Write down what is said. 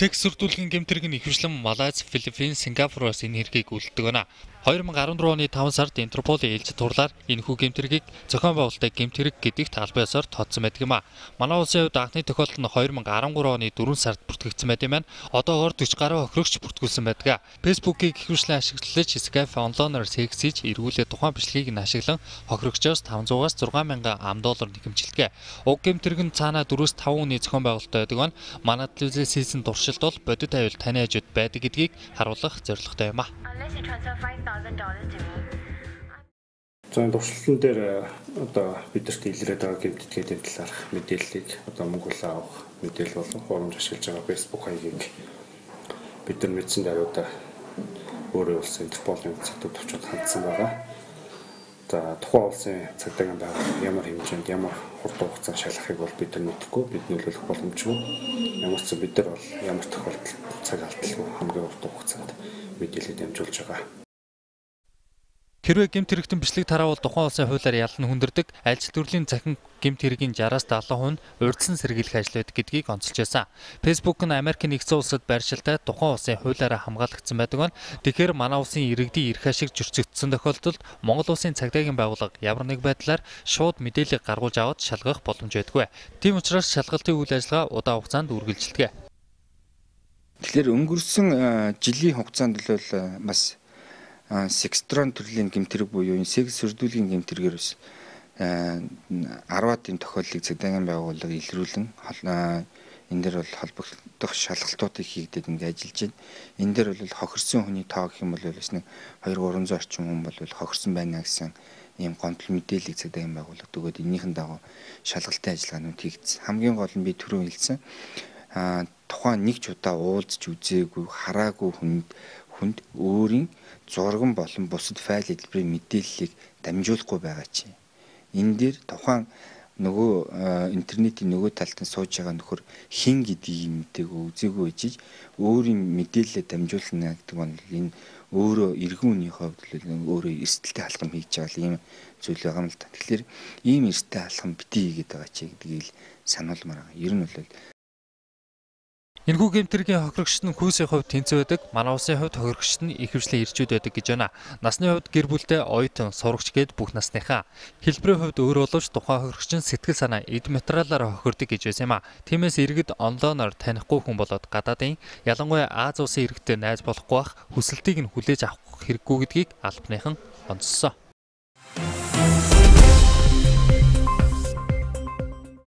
Секс сүрдүүлгийн гэмтэрэг нь ихэвчлэн Малайз, Филиппин, Сингапуроос энэ хэргийг үлддэг байна. 2014 оны 5 сард Интерполийн ээлж турлаар энэхүү гэмтэргийг зохион байгуулалтын гэмтэрэг гэдэгт албан ёсоор тооцсон байдаг юм а. Манай улсын хувьд анхны тохиолдол нь 2013 оны 4 сард бүртгэгдсэн юм байна. Одоогоор 40 гаруй хохирогч бүртгүүлсэн байдаг. Facebook-ийг ихэвчлэн ашиглаж Skype онлайнаар сексиж эргүүлээ тухайн бичлэгийг нь ашиглан хохирогчоос 500-аас 6000 ам доллар нэгэмжилдэг. Уг гэмтэрэг нь цаанаа 4-5 хүний зохион байгуулалттай байдаг нь манай телевизээс хийсэн туршилт бол бодит аюул таны хажууд байдаг гэдгийг харуулах зорилготой юм а. За энэ туршилтын дээр э, одоо бидэрт илрээд байгаа гэмтдгээд талаарх мэдээллийг одоо Монголоо авах мэдээлэл болон хуурамч ашиглаж байгаа Facebook хаягийг бид нар мэдсэн даруйда өөрөө улсын Интерполын цэгтүүд очоод хандсан байгаа. За тухайн улсын цагдаагийн байгууллага ямар хэмжээнд ямар хурдан хугацаанд шалгахыг бол бид нар мэдэхгүй бид нөлөөлөх боломжгүй. Ямар ч бид нар бол ямар тохиолдолд цаг алдалгүй хамгийн хурдан хугацаанд мэдээлэл дамжуулж байгаа. Хэрвээ гэмт хэрэгтэн бичлэг тараавал тухайн улсын хуулиар ялан хүндэрдэг альж төрлийн захин гэмт хэргийн 60-аас 70% нь урьдчилан сэргийлэх ажил байдаг гэдгийг онцолж байсан. Facebook нь Америк нэгдсэн улсад байршилтай тухайн улсын хуулиараа хамгаалагдсан байдаг нь тэгэхээр манай улсын иргэдийн эрх ашиг зөрчигдсөн тохиолдолд Монгол улсын цагдаагийн байгууллага ямар нэг байдлаар шууд мэдээлэл гаргуулж аваад шалгах боломж байдгүй. Тийм учраас шалгалтын үйл ажиллагаа удаан хугацаанд үргэлжилдэг. Тэгэхээр өнгөрсөн жилийн хугацаанд л бас секстрон төрлийн гэмтэрэг буюу энэ секс сөрдүүлгийн гэмтэргээр бас 10-аад тийм тохиолдлыг цагдаагийн байгууллага илрүүлэн энэ дээр бол холбогдох шалгалтуудыг хийгдээд ингээ ажиллаж байна. Энэ дээр бол хохирсон хүний тоо гэх юм бол бас нэг 2 300 орчим хүн бол хохирсон байна гэсэн ийм гомдол мэдээллийг цагдаагийн байгууллага өгөөд энэнийхэн дагуу шалгалтын ажиллагаанууд хийгдсэн. Хамгийн гол нь би түрүү хэлсэн а тухайн нэг ч удаа уулзч үзээгүй хараагүй хүнд хүнд өөрийн зурган болон бусад файл хэлбэрийн мэдээллийг дамжуулахгүй байгаа чинь. Энэ дээр тухайн нөгөө интернетийн нөгөө талд нь сууж байгаа нөхөр хин гэдгийг мэдээгүй үзээгүй ижиж өөрийн мэдээлэлээ дамжуулна гэдэг нь энэ өөрөө иргэн үний хувьд л өөрөө эрсдэлтэй алхам хийж байгаа ийм зүйл байгаа юм л та. Тэгэхээр ийм эрсдэлтэй алхам битгий хийгээд байгаа чи гэдгийг л сануулмаар байгаа. Ер нь бол Энэхүү гэмтэргийн хохирогчд нь хүйсийн хувьд тэнцүү байдаг. Манай улсын хувьд хохирогчд нь их хвшлийн ирчүүд байдаг гэж байна. Насны хувьд гэр бүлтэй оюутан, сурагч гээд бүх насныхаа. Хэлбэрийн хувьд өөр боловч тухайн хохирогч нь сэтгэл санаа, эд материалаар хохирдог гэж байсан юм а. Тиймээс иргэд онлайнаар танихгүй хүн болоод гадаадын ялангуяа Аз улсын иргэдтэй найз болохгүй бах хүсэлтийг нь хүлээж авах хэрэггүй гэдгийг албаныхан онцлсон.